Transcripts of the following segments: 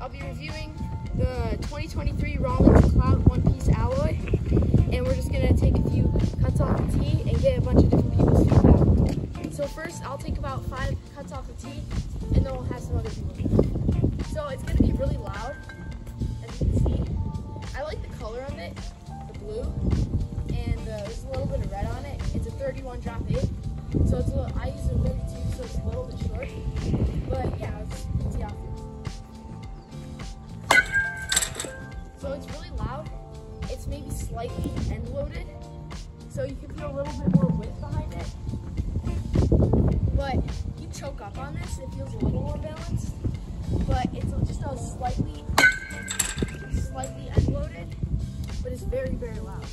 I'll be reviewing the 2023 Rawlings Clout One Piece Alloy, and we're just gonna take a few cuts off the tee and get a bunch of different people's feedback. So first, I'll take about five cuts off the tee, and then we'll have some other people. So it's gonna be really loud, as you can see. I like the color of it, the blue, and uh, there's a little bit of red on it. It's a 31 drop eight, so it's a. I use a 32, so it's a little bit short. Slightly end loaded, so you can feel a little bit more width behind it. But you choke up on this, it feels a little more balanced. But it's just a slightly, slightly end loaded, but it's very, very loud.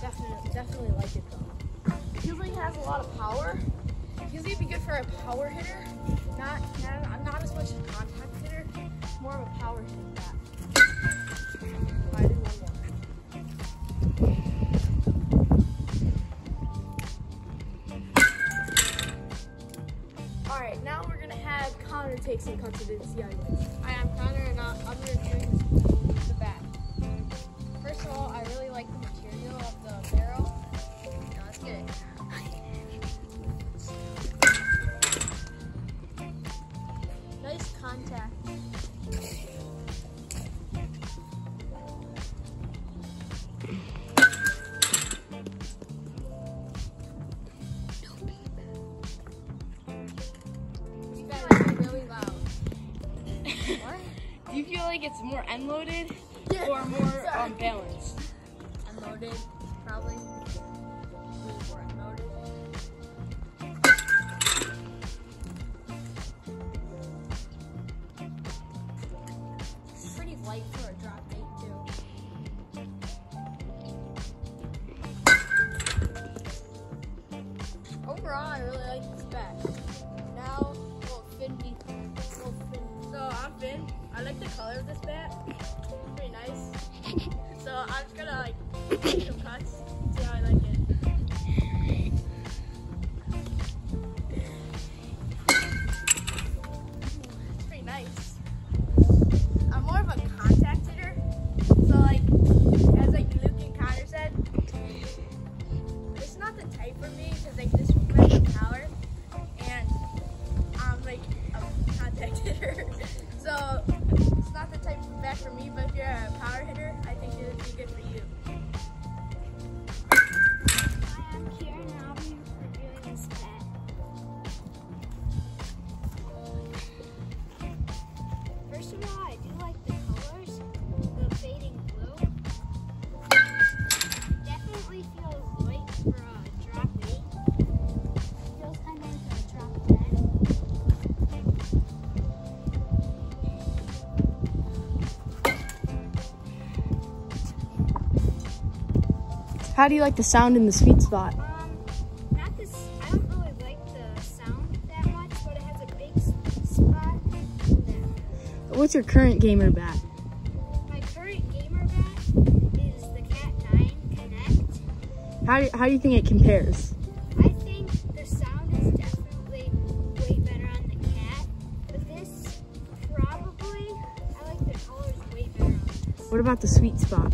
Definitely, definitely like it though. It feels like it has a lot of power. It feels like it'd be good for a power hitter. Not, not, not as much All right, now we're gonna have Connor take some likes it. Hi, I'm Connor, and I- I'm reviewing the bat. First of all, I really like feel like it's more unloaded or more um, balanced? Unloaded, probably. I like the color of this bat. It's pretty nice. so I'm just gonna like take some cuts, see how I like it. It's pretty nice. I'm more of a contact hitter. So like as like Luke and Connor said, it's not the type for me because like this the power How do you like the sound in the sweet spot? Um, not this, I don't really like the sound that much, but it has a big spot. What's your current gamer bat? My current gamer bat is the Cat 9 Connect. How do, how do you think it compares? I think the sound is definitely way better on the Cat, but this probably, I like the colors way better on this. What about the sweet spot?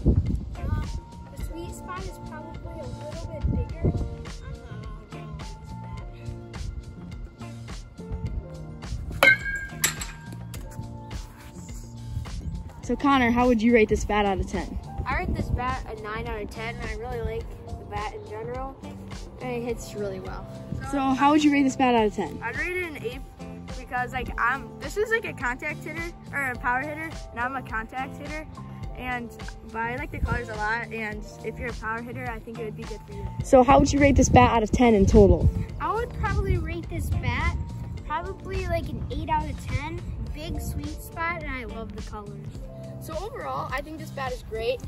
So Connor, how would you rate this bat out of 10? I rate this bat a 9 out of 10. I really like the bat in general, and it hits really well. So how would you rate this bat out of 10? I'd rate it an eight because like I'm this is like a contact hitter or a power hitter and I'm a contact hitter and but I like the colors a lot and if you're a power hitter I think it would be good for you. So how would you rate this bat out of 10 in total? I would probably rate this bat probably like an 8 out of 10. Big sweet spot, and I love the colors. So overall I think this bat is great.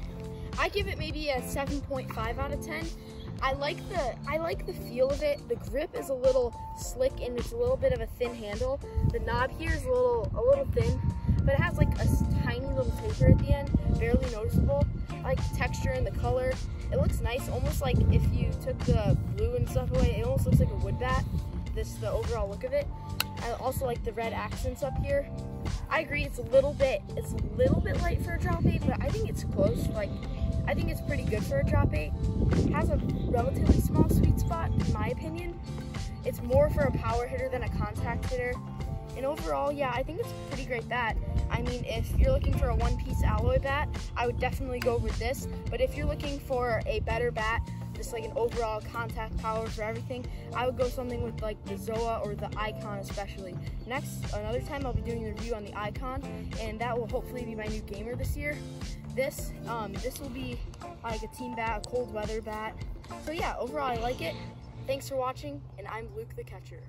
I give it maybe a 7.5 out of 10. I like the I like the feel of it. The grip is a little slick and it's a little bit of a thin handle. The knob here is a little a little thin, but it has like a tiny little taper at the end, barely noticeable. I like the texture and the color. It looks nice, almost like if you took the blue and stuff away, it almost looks like a wood bat. this the overall look of it. I also like the red accents up here. I agree, it's a little bit, it's a little bit light for a drop eight, but I think it's close. Like, I think it's pretty good for a drop eight. It Has a relatively small sweet spot, in my opinion. It's more for a power hitter than a contact hitter. And overall, yeah, I think it's a pretty great bat. I mean, if you're looking for a one-piece alloy bat, I would definitely go with this. But if you're looking for a better bat, just like an overall contact power for everything, I would go something with like the Zoa or the Icon especially. Next, another time I'll be doing a review on the Icon, and that will hopefully be my new gamer this year. This, um, this will be like a team bat, a cold weather bat. So yeah, overall I like it. Thanks for watching, and I'm Luke the Catcher.